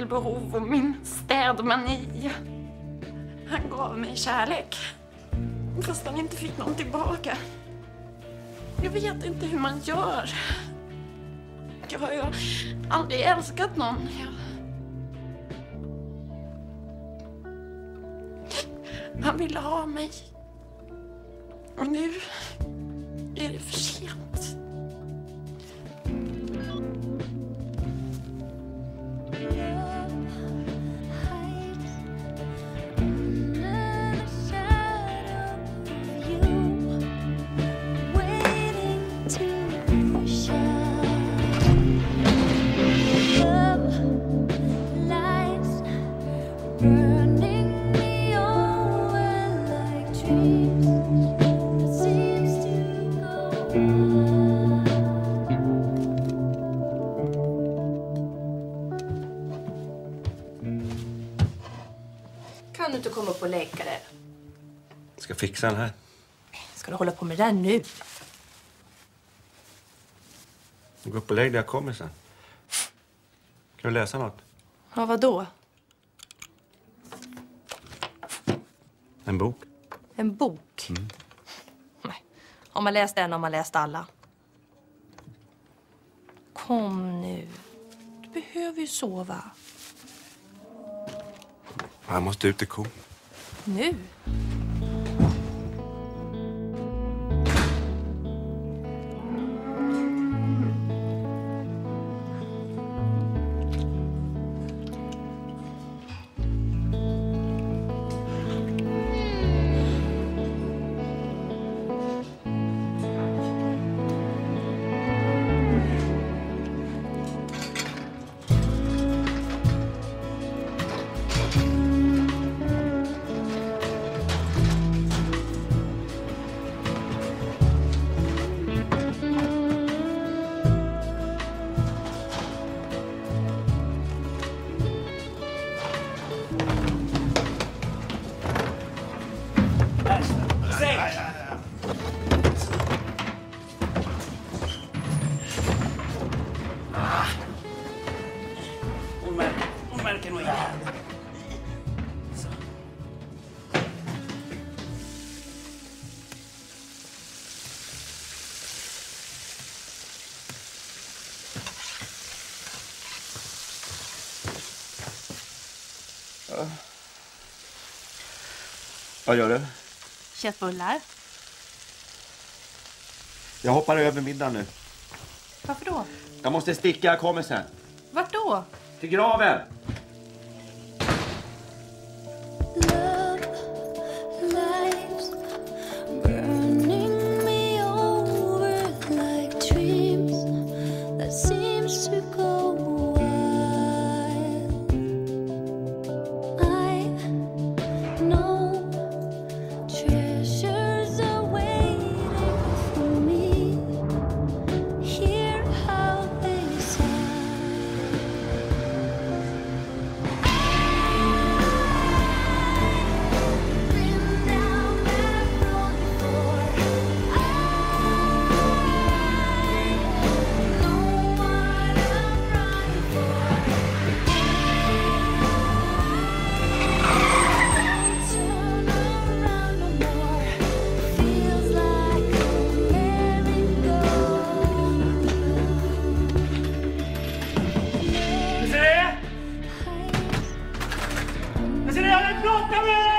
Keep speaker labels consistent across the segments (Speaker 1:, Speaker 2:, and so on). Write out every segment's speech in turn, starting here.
Speaker 1: kontrollbehov och min städmani. Han gav mig kärlek. Fast han inte fick någon tillbaka. Jag vet inte hur man gör. Jag har ju aldrig älskat någon. Jag... Han ville ha mig. Och nu är det för sent.
Speaker 2: Kan du inte komma upp och lägga dig?
Speaker 3: Ska fixa den här.
Speaker 2: Ska du hålla på med det där nu?
Speaker 3: Gå upp och lägg dig, jag kommer sen. Kan du läsa något?
Speaker 2: Ja, vadå?
Speaker 3: En bok?
Speaker 2: En bok? Nej. Har man läst en har man läst alla. Kom nu. Du behöver ju sova.
Speaker 3: Jag måste ut till kon.
Speaker 2: Nu?
Speaker 4: Hon märker, hon märker nog inget. Så.
Speaker 3: Vad gör du?
Speaker 2: Köttbullar.
Speaker 3: Jag hoppar över middagen nu.
Speaker 2: Varför då?
Speaker 3: Jag måste sticka, jag kommer sen.
Speaker 2: Vart då?
Speaker 3: Till graven!
Speaker 4: Desirée, jag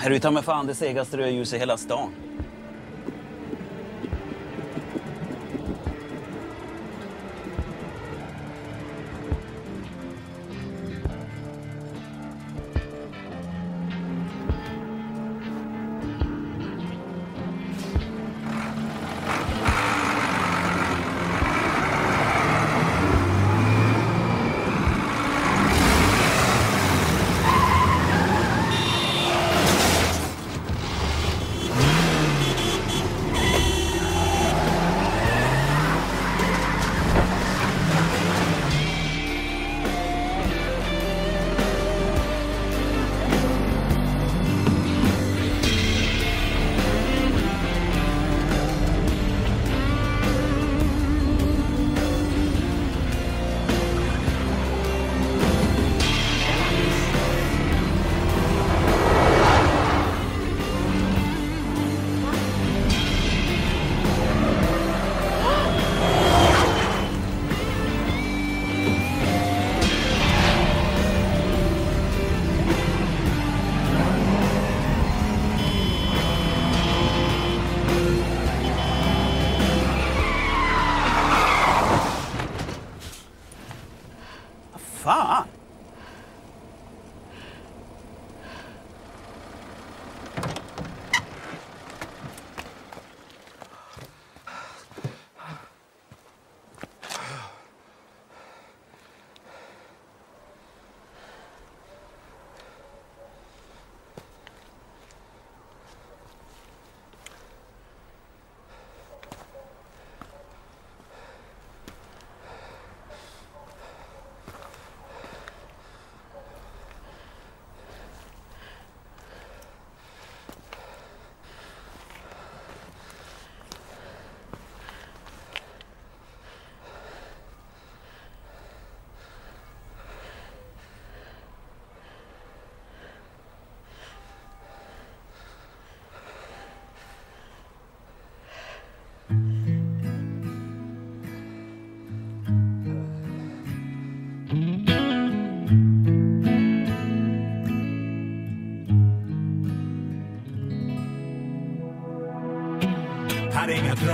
Speaker 5: Här är ju ta mig fan det segaste rödljuset i hela stan.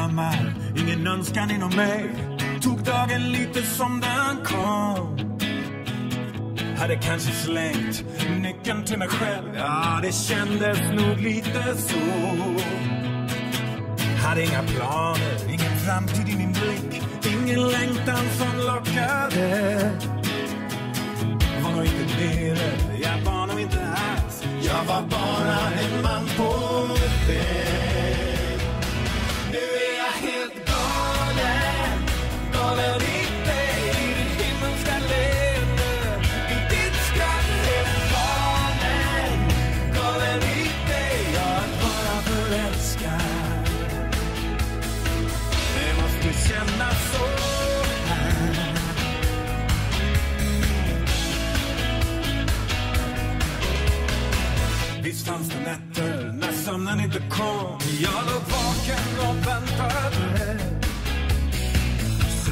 Speaker 6: Drömmar, ingen önskan inom mig Tog dagen lite som den kom. Hade kanske slängt nyckeln till mig själv. Ja, det kändes nog lite så. Hade inga planer, ingen framtid i min blick. Ingen längtan som lockade. Var nog inte nere, jag var nog inte alls Jag var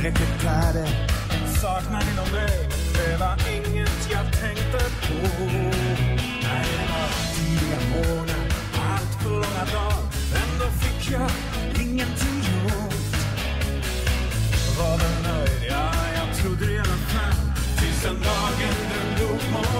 Speaker 6: Sekretären saknade inom mig det var inget jag tänkte på. Nej, det var tidiga morgnar, allt för långa dagar. Ändå fick jag ingenting gjort. Var väl nöjd, ja, jag trodde det fram Tills den dagen du log mot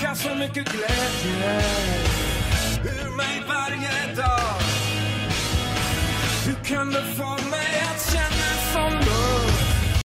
Speaker 6: kan så mycket glädje? ur mig varje dag Hur kan du få mig